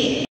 here.